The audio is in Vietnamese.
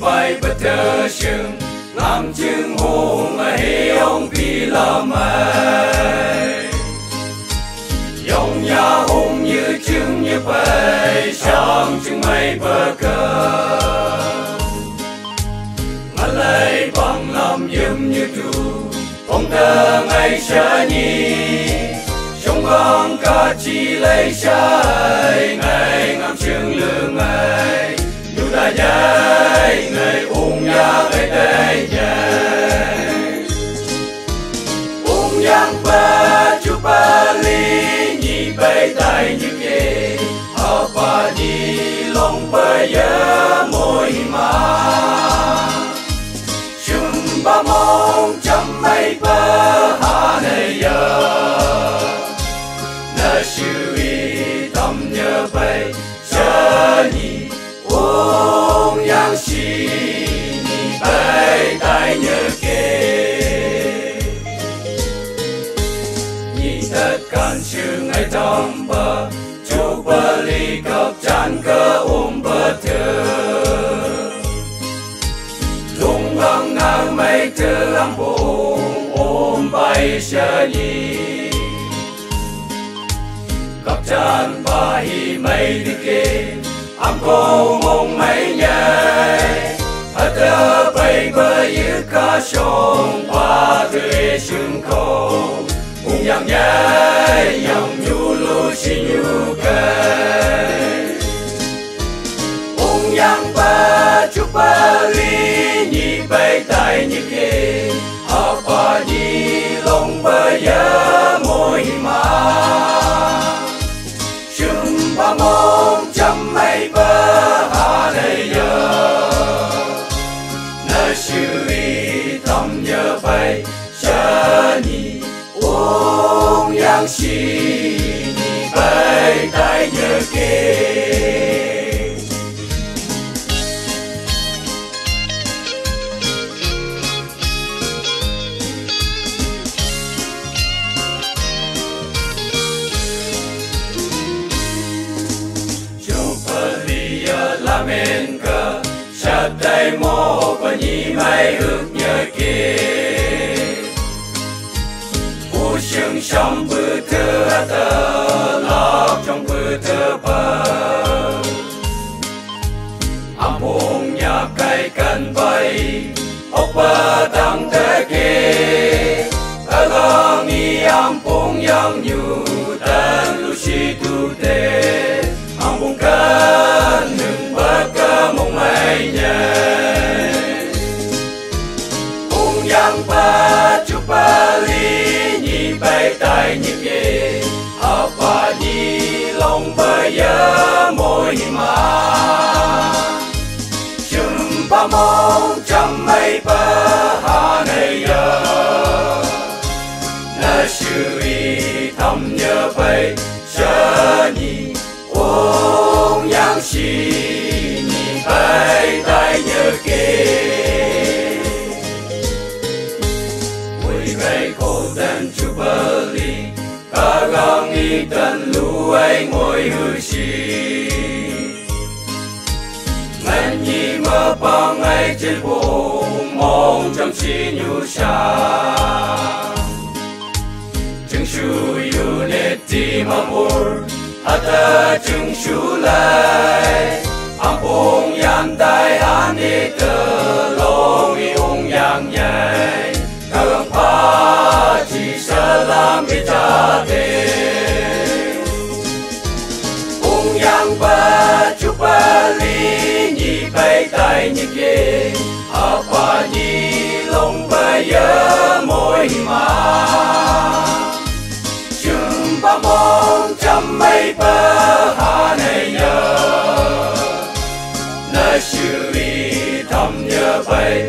mỗi bài bất thơ chừng làm chừng hồ mà hê ông vì là mày dòng nhà hùng như chừng như bay sang chừng mây bờ cờ. Mà lấy bằng làm yếm như tru phong thơ ngày xa nhi. Trong con ca chi lấy trái ngày ngắm chừng lương ngày nhai ung nhà ngày đây nhai ung yang ba chu ba li nhị bay tay như kê apa chú bờ ly chan cơ ôm bờ thơ lung lăng ngang mây thơ lăng bông ôm bay sơ nhị cấp chan ba hi mây đi kê am cô mong mây nhai ở tơ bay bơ yêu ca sông qua tươi sương khâu cùng yang nhai yang nhu lu xin nhu ung bay tay nhớ kê Chupalia lamenka Shatai mo pa nhị mai ước nhớ kia sương trong bư thơ tơ Lọc trong bư thơ bờ Am hùng nhà cây cần bay Ốc bờ tăng thế kê Ở gong nghi am hùng yang nhu Tân lu si tu tê. Bay tay như kê a pa di long ba ya môi ma chum pa mong chăm mây pa ha này ya na shu y thầm nhớ bay cha ni ung yang xin Mùi khổ tân chú bơ ly Cả gong nghi tân lũ ấy ngồi hư chi Ngân nhi mơ bóng ngay trên bộ Mong trong chi nhu xa Chứng chú yu nê ti mà mùr, Hà ta chứng chú lại Am bông yan tai an chupa chupa li ni bay tai ni ke a pa ni long ba ya moi ma chung ba mong chăm mây ba ha này ya na shu li thăm nhớ bay